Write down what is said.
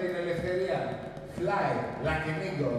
tiene el FLY, la que negro,